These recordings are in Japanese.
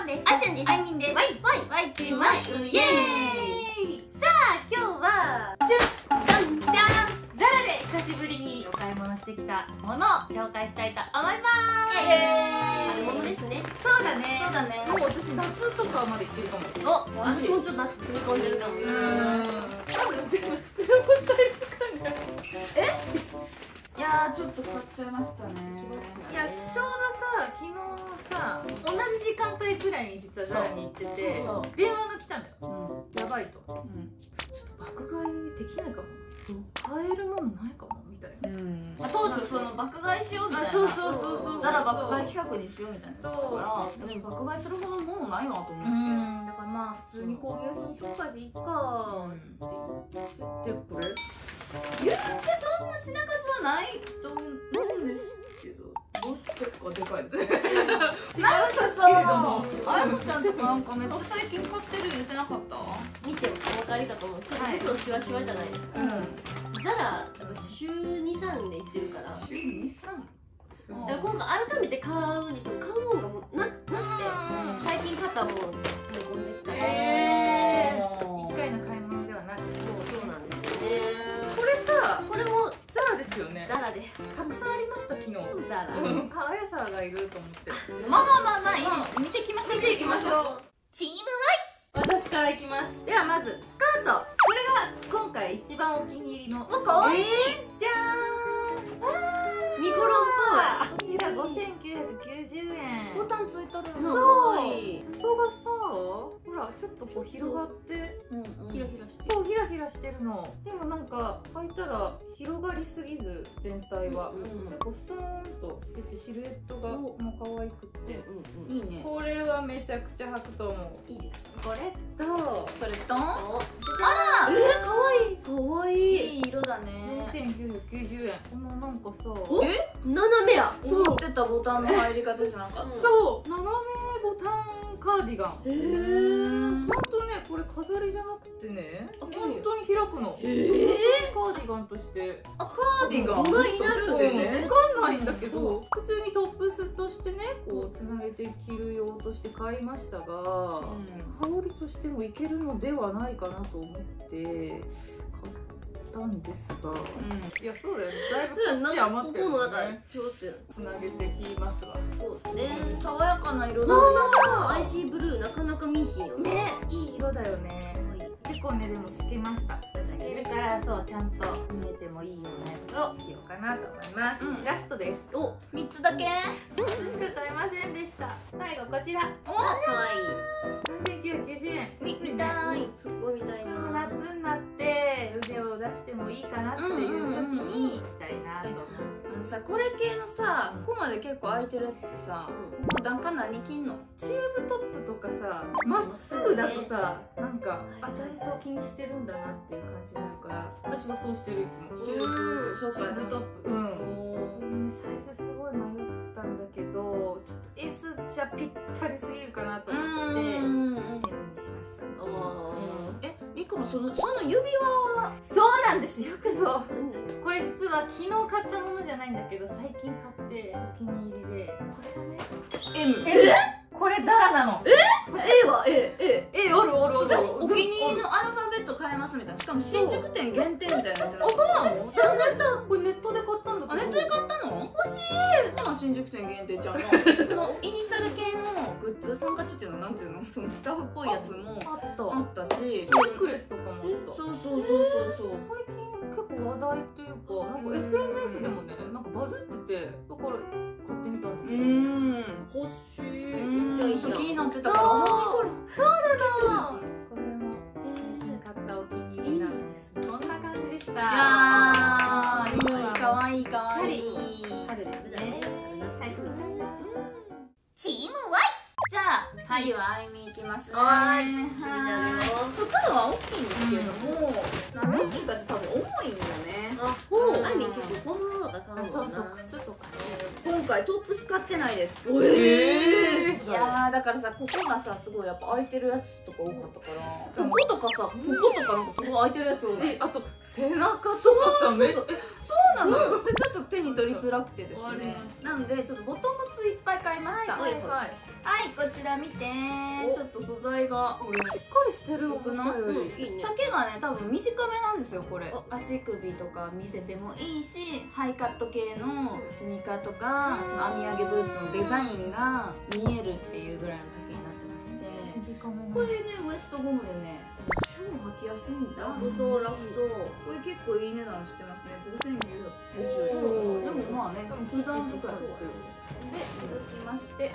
さんです。あいちゃんですあいみんです。わい。わいわいチー。ムわいイエーイ。さあ今日はじゃんじゃんじゃんザラで久しぶりにお買い物してきたものを紹介したいと思います。イエーイ。物ですね。そうだね。そうだね。もう私夏とかまで行ってるかも。お私もちょっと夏踏み込んでるかもまずちょっと袋のサイズ感が。え？いやーちょっと買っちゃいましたね。いやちょうどさ昨日さ同じ時間帯くらいに実はザラに行ってて電話が来たのよ。うん。やばいと。ちょっうんと爆買いできないかも。買えるもんないかもみたいな。うん。まあ当初その爆買いしようみたいな。あそうそうそうそう。ザラ爆買い企画にしようみたいな。そう。だからでも爆買いするほどものないわと思うって。ん。だからまあ普通にこういう品紹介でいいかって言ってこれ言ってそんな品数はないと思うんですけどどうしてかでかいです。なんかさけれどもあやこちゃんとかなんかめっちゃ最近買ってる言ってなかった？見てもお分かりかと思う。ちょっと袋シワシワじゃないですか、うん。ザラやっぱ週23で行ってるから。週二三？だから今回改めて買うにしても買うもんがもうなした昨日ザラうん。ああやさがいると思って。まあまあまあまあいいです。見ていきましょう。見ていきましょう。チーム私からいきます。ではまずスカート。これが今回一番お気に入りの。あかわいいじゃーん。ミコロンパワこちら5990円。ボタンついとるーのそう。かわい。い裾がとこう広がってヒラヒラしてそうヒラヒラしてるの。でもなんか履いたら広がりすぎず全体は、うんうんでこうストーンとしててシルエットがお。もう可愛くって。いいね。これはめちゃくちゃ履くと思う。いいですこれとそれとおあら！えー、かわい。いかわい。いいい色だね。4990円。このなんかさお？え？斜めや。思ってたボタンの入り方じゃなかった？そう。斜めボタンカーディガン。へー。ちゃんとねこれ飾りじゃなくてねあ本当に開くの。えー、カーディガンとして。あカーディガン。になるんでうん。ねわかんないんだけど普通にトップスとしてねこうつなげて着る用として買いましたが羽織としてもいけるのではないかなと思って買ったんですがいやそうだよね。だいぶこっち余ってるここの中もんねつなげて着ますわ。そうですね。爽やかな色だそうねアイシーブルーなかなか見ひんよね。ねいい色だよね。結構ねでも透けました。透けるからそうちゃんと見えてもいいようなやつを着ようかなと思います、うん。ラストです。お三つだけ？涼しく買えませんでした。最後こちら。あかわいい。3990円。み見たい。すっごい見たいなもいいかなっていう時に着たいなと思あのさこれ系のさここまで結構空いてるやつってさもう段階何着んの？チューブトップとかさまっすぐだとさなんかあちゃんと気にしてるんだなっていう感じになるから私はそうしてるいつも。チューブそうかチューブトップ。うんうん。サイズすごい迷ったんだけどちょっと S じゃぴったりすぎるかなと思って M にしました。あえミコのそのその指輪はそうなんです。よくぞこれ実は昨日買ったものじゃないんだけど最近買ってお気に入りで。これがね M M これザラなの。A は A A えおるおるおる。お気に入りのアルファベット買えますみたいな。しかも新宿店限定みたいなやつあそうなの？知らなかった。これネットで買ったんだけど。あネットで買ったの？欲しい新宿店限定ちゃんの。そのイニシャル系のグッズハンカチっていうのなんていうの？そのスカーフっぽいやつもあった。あったしネックレスとかもあった。そうそうそうそうそう。最近結構話題っていうかなんか SNS でもねなんかバズっててだから買ってみたんだうけど。ん。欲しい。うんじゃあい。いじゃそうん気になってたそうから。ほんまにこれこれも最近買ったお気に入りなんでです。こんな感じでした。いやーかわいい。かわいいはいはあいみいきますね。はーいはい袋は大きいん。ですけれどもなんで大きいかって多分重いんよね。あほう。あ前に結構小物とか買うもんな。そうそう靴とかね今回トップス買ってないです。おえいやーだからさここがさすごいやっぱ空いてるやつとか多かったから。こことかさこことかなんかすごい空いてるやつ多い？しあと背中とかさめっそうなの？よちょっと手に取りづらくてですね。まなのでちょっとボトムスいっぱい買いました。はいはい。はいこちら見て。ちょっと素材が。しっかりしてる僕の思ったよりいいね。丈がね多分短めなんですよこれ。あ足首とか見せてもいいしハイカット系のスニーカーとかうんその編み上げブーツのデザインが見えるっていうぐらいの丈になってまして。これねウエストゴムでね超履きやすいん。だ楽そう楽そう。これ結構いい値段してますね。5990円。でもまあね普段生地しっかりしてるで続きまして。え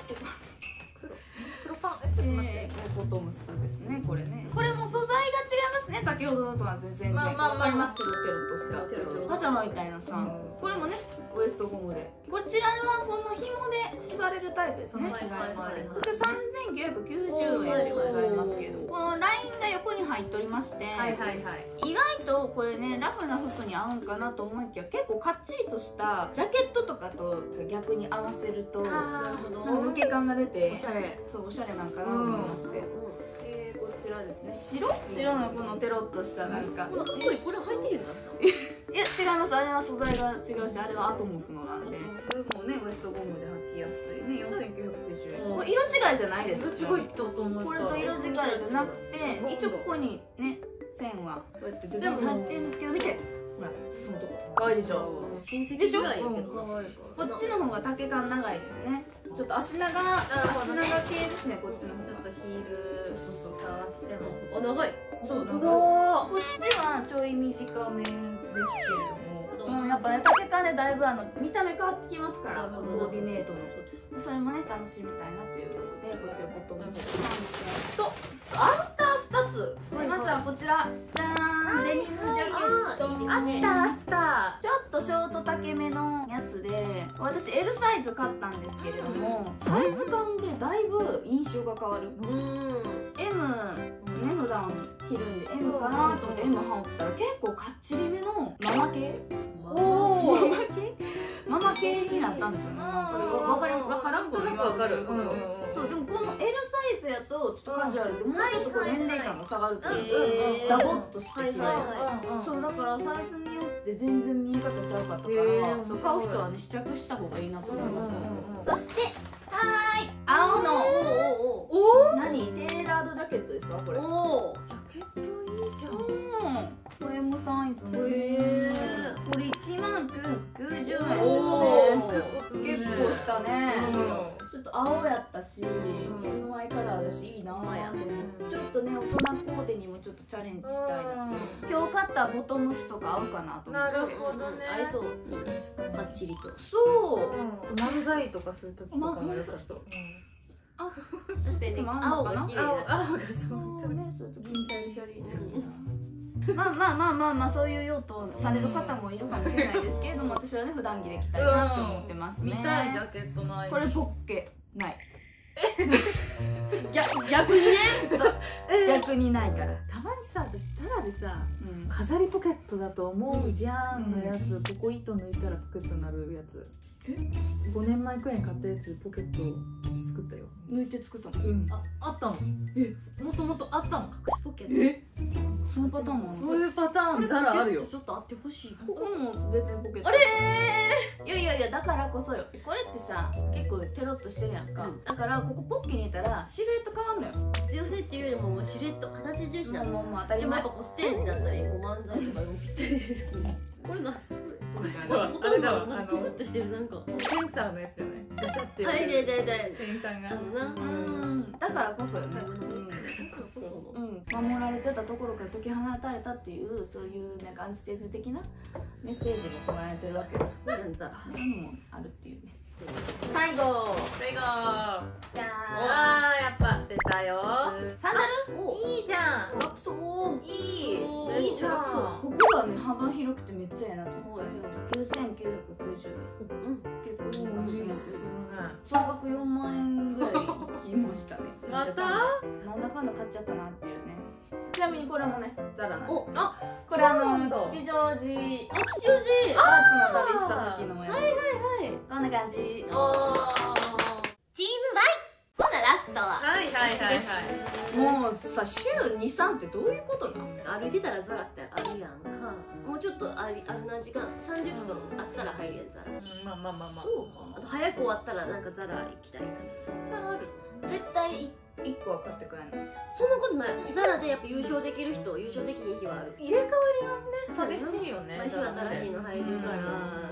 黒パン。えちょっと待って。えー、ボトムスですねこれね。これも素材が違いますね。先ほどのとは全然まあまあまあ。わかりますけどテロッとしたテロテロパジャマみたいなさ、これもねウエストゴムで。こちらはこの紐で縛れるタイプ。です。ね、はいはいはいこれ3990円でございますけど。このラインが横に入っておりまして、意外とこれねラフな服に合うんかなと思いきや結構かっちりとしたジャケットとかと逆に合わせるとあなるほどもう抜け感が出ておしゃれ。そうおしゃれなんかなと思いまして、えーこちらですね。白？白のこのテロッとしたなんか、うわすごいこれ履いてるんだ いや違います。あれは素材が違うしあれはアトモスのなんで。それもねウエストゴムで履きやすいね。4990円。これ色違いじゃないですすごいと思これと色違いじゃなくて一応ここにね線はこうやってデザイン。入ってるんですけど見て。ほらそのとこ。可愛いでしょ？親戚ぐらいやけど。な可愛い。こっちの方が丈感長いですねちょっと足長足長系ですねこっちの。ちょっとヒールそうそうそう。合わせてもあ長い。そう本こっちはちょい短めですけれども、うん、やっぱね丈感でだいぶあの見た目変わってきますからコーディネートのそれもね楽しみたいなということでこちらボトムス3点とアウター2つまずはこちら。じゃーんデニムジャケット。いあったあった。ちょっとショート丈めのやつで私 L サイズ買ったんですけれどもサイズ感でだいぶ印象が変わる。うん。M ね普段着るんで M かなと思って M 羽織ったら結構かっちりめのママ系？おママ系？ママ系になったんですよね。わかりわからんなんとなくわかるうんうんそうでもこの L サイズやとちょっとカジュアルでもうちょっとこう。年齢感が下がるというダボっとしてそうだからサイズによって全然見え方ちゃうかったからそう買う人はね試着した方がいいなと思います。そしてはーい。青の。おおお何？テーラードジャケットですかこれ。おおジャケットいいじゃん M サイズのへー。これ1万990円おですね。結構したね。ちょっと青やったし自分のアイカラーだしいいなぁ。と思ってちょっとね大人コーデにもちょっとチャレンジしたいな。今日買ったボトムスとか合うかなと思って。なるほどね。合いそう。バッチリとそう。漫才とかする時とかも良さそう。確かにねまあ青が綺麗青だ青がそう。そうね、ちょっと銀シャリシャリまあまあまあまあまあそういう用途される方もいるかもしれないですけれども私はね普段着で着たいなって思ってますね。見たいジャケットのアイこれポッケない。逆逆にね逆にないから。たまにさ私ただでさうん。飾りポケットだと思うじゃんのやつ、ここ糸抜いたらポケットになるやつ。5年前くらいに買ったやつポケット作ったよ。抜いて作ったの？うん。ああったの？え？もともとあったの？隠しポケットそのパターンもあるそういうパターンザラあるよ。ちょっとあってほしい。ここも別にポケット。あれいやいやいやだからこそよ。これってさ結構テロッとしてるやんか、うん。だからここポッケに入れたらシルエット変わんのよ。必要性っていうよりももうシルエット形重視なのもうもう当たり前。でもやっぱこうステージだったりこう漫才とかにもぴったりですね。これなこれ。あほれだわとんどなんかぷくっとしてるなんかセンサーのやつじゃないガチャってはいででで店員さん。がだからこそよね、守られてたところから解き放たれたっていうそういうなんかアンチテーゼ的なメッセージが込められてるわけです。これなんざらそういうのもあるっていうね最後。最後。じゃあーやっぱ出たよ。サンダル？おいいじゃん。楽そういい。いいじゃん。ここがね幅広くてめっちゃええなと思おいって9990円うん。結構いい値段してますす総額4万円ぐらいいきましたね。また？なんだかんだ買っちゃったなっていうね。ちなみにこれもねザラなんですおあこれあの吉祥寺。あ吉祥寺。アー。ツの旅したこんな感じ。おチーム Y ほなラストは。はいはいはいはい。もうさ週23ってどういうことなの歩いてたらザラってあるやんか。もうちょっとありあるな時間。30分あったら入るやんザラ。うん。まあまあまあまあ。そうあと早く終わったらなんかザラ行きたいなそんなある？絶対1個は買ってくれんのそんなことない。ザラでやっぱ優勝できる人優勝できひん日はある。入れ替わりがね激しいよね。毎週新しいの入るから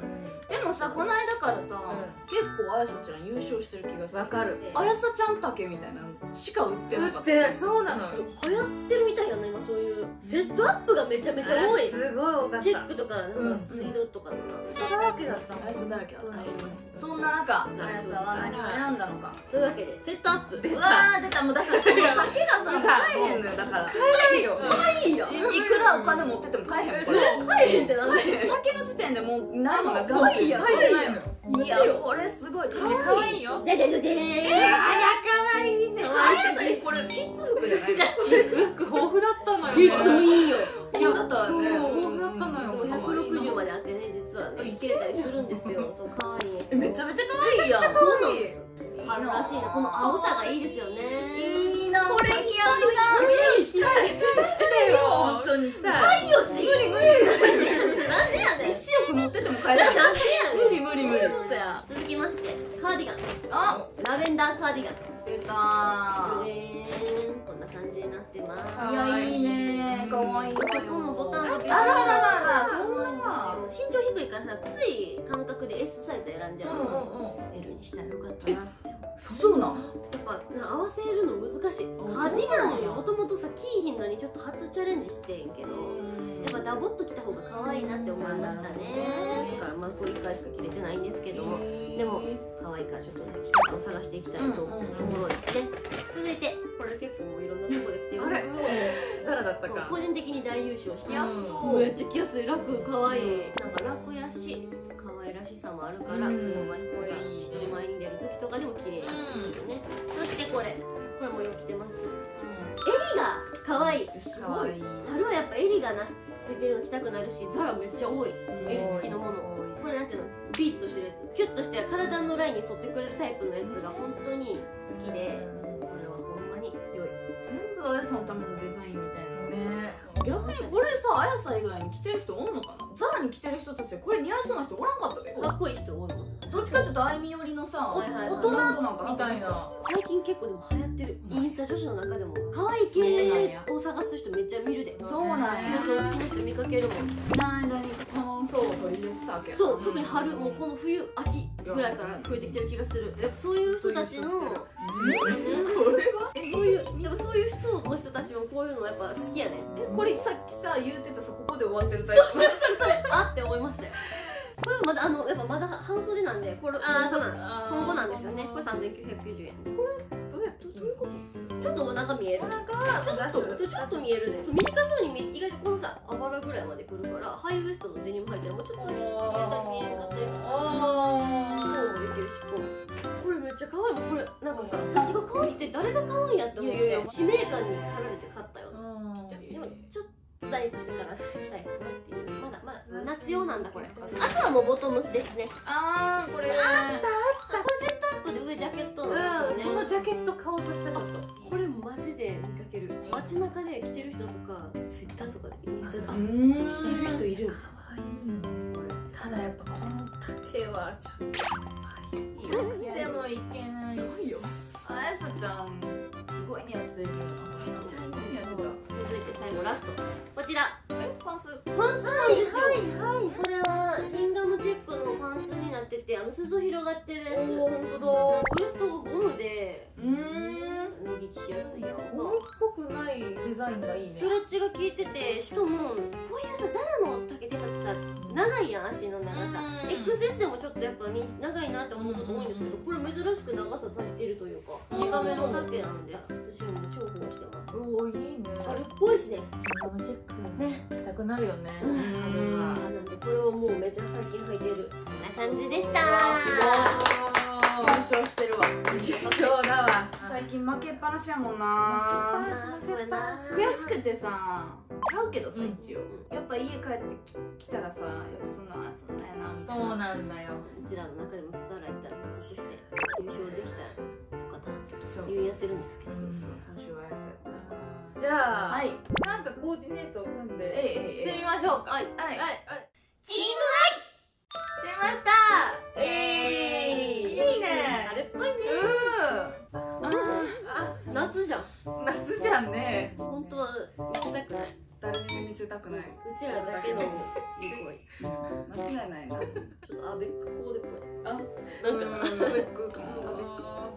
でもさこの間からさ、結構あやさちゃん優勝してる気がする。わかる。あやさちゃん竹みたいなのしか売ってなかった。売ってそうなのよ。流行ってるみたいよね今そういう。セットアップがめちゃめちゃ多い。すごい多かった。チェックとかなんうん。かツイードとかの嘘だらけだったもんあやさだらけだった。ありますそんな中あやさは何を選んだのか。というわけでセットアップ。出た。うわー出た。もうだからこの竹がさ買えへんのよだから。買えよ。いいよ。いいくらお金持ってても買えへんこれ。買えへんってなんで？竹の時点でもうない。ものが可愛いや入ってないのよ。いやこれすごい。可愛いよ。ででしょでーあら可愛いね可愛いあやさにこれキッズ服じゃないじゃキッズ豊富だったのよキッズもいいよいやだったらね切れたりするんですよ。そう可愛い。えめちゃめちゃ可愛いやん。そうなんです春らしいなこの青さがいいですよね。いいな。これ似合ういい来てよ。本当に来た。いよし無理無理なんでやねん。1億持ってても買えないなんでやねん。無理無理無理。続きましてカーディガン。あ。ラベンダーカーディガン。出たでーな感じになってます。いやいいね。可愛いここのボタンが別にあらららら。そそうんななんですよ。身長低いからさつい感覚で S サイズ選んじゃう。の、L にしたらよかったなってそうなんやっぱな合わせるの難しい。カーディガンもともとさキーヒンのにちょっと初チャレンジしてんけどやっぱダボっと着た方が可愛いなって思いましたね。だからまあこれ1回しか着れてないんですけども。でも可愛いからちょっとね着方を探していきたいと思うところですね。続いてこれ結構いろんなところで着てるんですけどザラだったか。個人的に大優勝してやます。そうめっちゃ着やすい。楽可愛い。なんか楽やし可愛らしさもあるから、うん。これ人前に出る時とかでも着れやすいよね、そしてこれこれもよく着てます。襟が可愛い。す可愛い。春はやっぱ襟がなついてるの着たくなるしザラめっちゃ多い。襟付きのもの。これなんていうの？ビーッとしてるやつ。キュッとして体のラインに沿ってくれるタイプのやつが本当に好きでやさんのためのデザインみたいなね。逆にこれさあやさん以外に着てる人おんのかな？ザラに着てる人たちでこれ似合いそうな人おらんかったで。かっこいい人おるのどっちかっていうとあいみ寄りのさおはいはいはい。大人なんかみたいな。最近結構でも流行ってる。インスタ女子の中でも。可愛い系を探す人めっちゃ見るで。そうなんや。そうそう好きな人見かけるもん。知らない間にこの層を取り入れてたわけやそう特に春もうこの冬秋ぐらいから増えてきてる気がする。でそういう人たちのそういうでもそういう人の人たちもこういうのやっぱ好きやねん。えこれさっきさ言うてたさここで終わってるタイプ。それそれそれあって思いましたよ。これはまだあのやっぱまだ半袖なんでこれ今後なんあ今後なんですよね。これ3990円。どうやって着るちょっとお腹見える。お腹はちょっとちょっと見えるね。短そうに見え意外とこのさあばらぐらいまで来るからハイウエストのデニム履いたらもうちょっとね見えたり見えんかったりあこうもできるしこうこれめっちゃ可愛いもんこれなんかさ私が可愛いって誰が可愛いんやって思って使命感に駆られて買ったよな。ー。でもちょっとダイエットしてからしたいかなっていう。まだまだ夏用なんだこれ。あとはもうボトムスですね。あーこれ。あこれセットアップで上ジャケットなんですよね。うんそのジャケット買おうとしたちょっとこれマジで見かける。街中で着てる人とかツイッターとかでインスタであうん着てる人いる可愛い。ただやっぱこの丈はちょっとでもいけないよ。あやさちゃんすごい似合ってるけどな。絶対似合ってた続いて最後ラスト。こちら。えパンツ。パンツなんですよはい。これはギンガムチェックのパンツになっててあの裾広がってるやつ。おーほんとウエストがゴムで。うーん。脱ぎ着しやすいやんかゴムっぽくないデザインがいいね。ストレッチが効いててしかもこと多いんですけどこれ珍しく長さ足りてるというか短めの丈なんで私も重宝してます。おおいいね。あるっぽいしね。ゴムチェック。ね。したくなるよね。うん。なんでこれをもうめっちゃ最近履いてる。こんな感じでした。すごい勝してるわ。優勝だわ。最近負けっぱなしやもんな。あーそうやな悔しくてさ買うけどさうん一応やっぱ家帰ってきたらさやっぱそんなそんなやなみたいな。そうなんだよ。うちらの中でも福原行ったらもしかして優勝できたらとかそうないうやってるんですけど、うん。今週はやさやったとかじゃあ、はい。なんかコーディネートを組んでしてみましょうか。はい。はい。チー出ました。えー、いいね。あれっぽいね。うあ夏じゃん。ん夏じゃんね。本当は見せたくない誰にも見せたくない。うちらだけの色い。間違いないな。ちょっとアベックコーデっぽい。あなんか。アベックか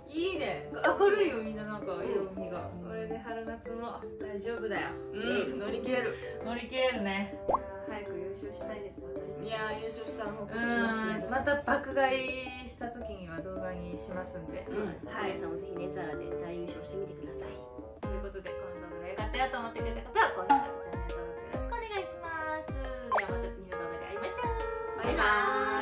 いいね。明るいよみんななんか色味が。これで春夏も大丈夫だよ。うん。乗り切れる。乗り切れるね。早く優勝したいですいやー優勝したら報う告しますまた爆買いした時には動画にしますんで、はい、皆さんもぜひねザラで大優勝してみてください。ということでこの動画が良かったよと思ってくれた方は高評価 Bye.